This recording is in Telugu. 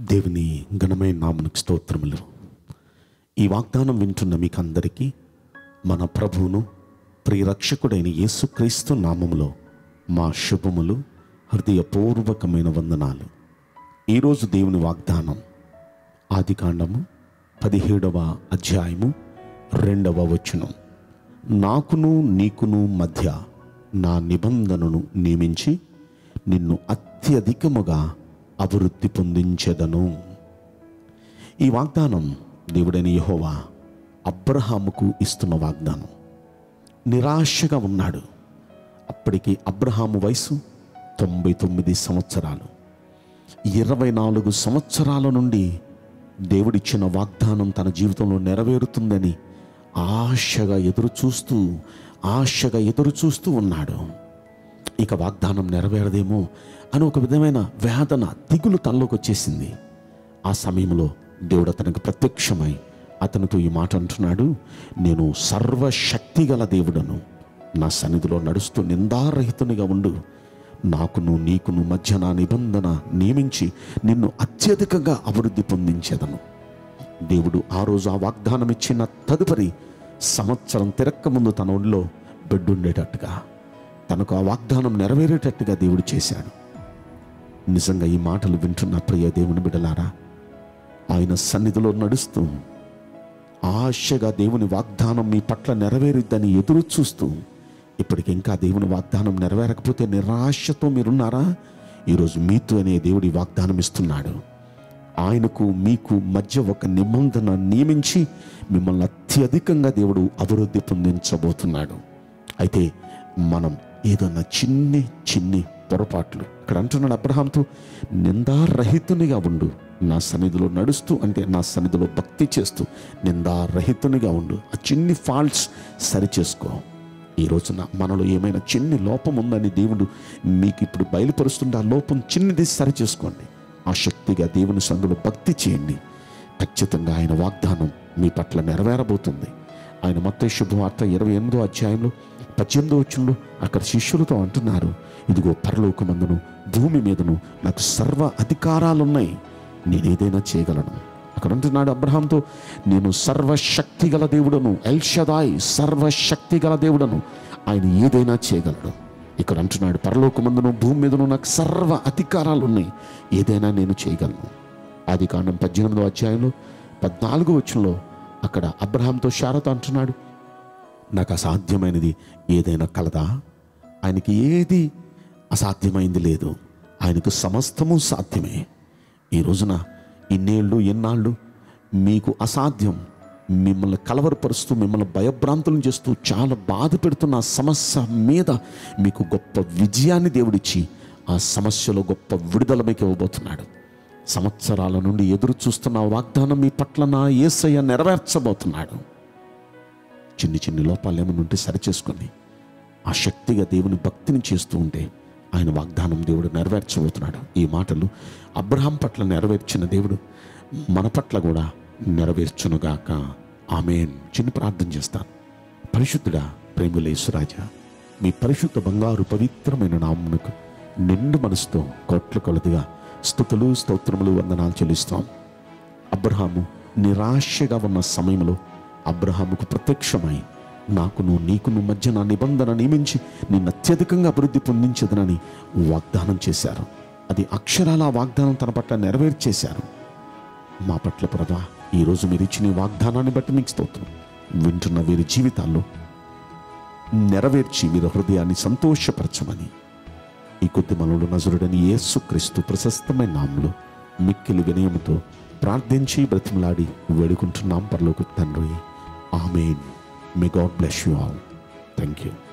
దేవుని ఘనమైన నామునికి స్తోత్రములు. ఈ వాగ్దానం వింటున్న మీకు అందరికీ మన ప్రభువును ప్రియరక్షకుడైన యేసుక్రీస్తు నామములో మా శుభములు హృదయపూర్వకమైన వందనాలు. ఈరోజు దేవుని వాగ్దానం ఆదికాండము పదిహేడవ అధ్యాయము రెండవ వచనం. నాకును నీకును మధ్య నా నిబంధనను నియమించి నిన్ను అత్యధికముగా అభివృద్ధి పొందించెదను. ఈ వాగ్దానం దేవుడైన యహోవా అబ్రహాముకు ఇస్తున్న వాగ్దానం. నిరాశగా ఉన్నాడు. అప్పటికి అబ్రహాము వయసు తొంభై తొమ్మిది సంవత్సరాలు. ఇరవై నాలుగు సంవత్సరాల నుండి దేవుడిచ్చిన వాగ్దానం తన జీవితంలో నెరవేరుతుందని ఆశగా ఎదురు చూస్తూ ఆశగా ఎదురు చూస్తూ ఉన్నాడు. ఇక వాగ్దానం నెరవేరదేమో అని ఒక విధమైన వేదన దిగులు తనలోకి వచ్చేసింది. ఆ సమయంలో దేవుడు అతనికి ప్రత్యక్షమై అతనితో ఈ మాట అంటున్నాడు నేను సర్వశక్తి గల దేవుడను నా సన్నిధిలో నడుస్తూ నిందారహితునిగా ఉండు. నాకును నీకును మధ్య నా నిబంధన నియమించి నిన్ను అత్యధికంగా అభివృద్ధి పొందించేదను. దేవుడు ఆ రోజు ఆ వాగ్దానం ఇచ్చిన తదుపరి సంవత్సరం తిరక్క ముందు తన ఒళ్ళో బిడ్డుండేటట్టుగా ఉండేటట్టుగా తనకు ఆ వాగ్దానం నెరవేరేటట్టుగా దేవుడు చేశాడు. నిజంగా ఈ మాటలు వింటున్న ప్రియ దేవుని బిడలారా ఆయన సన్నిధిలో నడుస్తూ ఆశగా దేవుని వాగ్దానం మీ పట్ల నెరవేరుద్దని ఎదురు చూస్తూ ఇప్పటికి ఇంకా దేవుని వాగ్దానం నెరవేరకపోతే నిరాశతో మీరున్నారా? ఈరోజు మీతో అనే దేవుడి వాగ్దానం ఇస్తున్నాడు. ఆయనకు మీకు మధ్య ఒక నిబంధన నియమించి మిమ్మల్ని అత్యధికంగా దేవుడు అభివృద్ధి పొందించబోతున్నాడు. అయితే మనం ఏదన్నా చిన్ని చిన్ని పొరపాట్లు. ఇక్కడ అంటున్నాడు అబ్రహాంతో నిందారహితునిగా ఉండు. నా సన్నిధిలో నడుస్తూ అంటే నా సన్నిధిలో భక్తి చేస్తూ నిందారహితునిగా ఉండు. ఆ చిన్ని ఫాల్ట్స్ సరి చేసుకో ఈ రోజున మనలో ఏమైనా చిన్ని లోపం ఉందని దేవుడు మీకు ఇప్పుడు బయలుపరుస్తుంటే ఆ లోపం చిన్నది సరి చేసుకోండి ఆ శక్తిగా దేవుని సందులో భక్తి చేయండి. ఖచ్చితంగా ఆయన వాగ్దానం మీ పట్ల నెరవేరబోతుంది. ఆయన మొత్తం శుభవార్త ఇరవై ఎనిమిదో అధ్యాయంలో పద్దెనిమిదో వచ్చంలో అక్కడ శిష్యులతో అంటున్నారు ఇదిగో పరలోకమందును భూమి మీదను నాకు సర్వ అధికారాలున్నాయి నేనేదైనా చేయగలను. అక్కడ అంటున్నాడు అబ్రహాంతో నేను సర్వశక్తి గల దేవుడను ఎల్షదాయ్ సర్వశక్తి గల దేవుడను ఆయన ఏదైనా చేయగలడు ఇక్కడ అంటున్నాడు పరలోకమందును భూమి మీదను నాకు సర్వ అధికారాలు ఉన్నాయి ఏదైనా నేను చేయగలను. ఆది కాండం పద్దెనిమిదో అధ్యాయంలో పద్నాలుగో వచ్చంలో అక్కడ అబ్రహాంతో శారత అంటున్నాడు నాకు అసాధ్యమైనది ఏదైనా కలదా? ఆయనకి ఏది అసాధ్యమైంది లేదు. ఆయనకు సమస్తము సాధ్యమే. ఈ రోజున ఇన్నేళ్ళు ఎన్నాళ్ళు మీకు అసాధ్యం. మిమ్మల్ని కలవరపరుస్తూ మిమ్మల్ని భయభ్రాంతులను చేస్తూ చాలా బాధ పెడుతున్న సమస్య మీద మీకు గొప్ప విజయాన్ని దేవుడిచ్చి ఆ సమస్యలో గొప్ప విడుదల మీకు ఇవ్వబోతున్నాడు. సంవత్సరాల నుండి ఎదురు చూస్తున్న వాగ్దానం మీ పట్ల నా ఏసయ్య నెరవేర్చబోతున్నాడు. చిన్ని చిన్ని లోపాలు ఏమైనా ఉంటే సరిచేసుకొని ఆ శక్తిగా దేవుని భక్తిని చేస్తూ ఉంటే ఆయన వాగ్దానం దేవుడు నెరవేర్చబోతున్నాడు. ఈ మాటలు అబ్రహాం పట్ల నెరవేర్చిన దేవుడు మన పట్ల కూడా నెరవేర్చునుగాక. ఆమెన్. చిన్న ప్రార్థన చేస్తాను. పరిశుద్ధుడా ప్రేములేసురాజా మీ పరిశుద్ధ బంగారు పవిత్రమైన నామునకు నిండు మనసుతో కోట్ల కొలదిగా స్థుతులు స్తోత్రములు వందనాలు చెల్లిస్తాం. అబ్రహాము నిరాశగా ఉన్న సమయంలో అబ్రహాముకు ప్రత్యక్షమై నాకును నీకును మధ్య నా నిబంధన నియమించి నిన్ను అత్యధికంగా అభివృద్ధి పొందించదనని వాగ్దానం చేశారు. అది అక్షరాల వాగ్దానం తన పట్ల నెరవేర్చేశారు. మా పట్ల ప్రభా ఈరోజు మీరు ఇచ్చిన వాగ్దానాన్ని బట్టి మీకు స్తోత్రం. వింటున్న వీరి జీవితాల్లో నెరవేర్చి వీరి హృదయాన్ని సంతోషపరచమని ఈ కొద్ది మనలో నజరుడని యేసుక్రీస్తు ప్రశస్తమైన నామంలో మిక్కిలి వినయముతో ప్రార్థించి బ్రతిమలాడి వేడుకుంటున్నాం పరలోకి తండ్రి. Amen. May God bless you all. Thank you.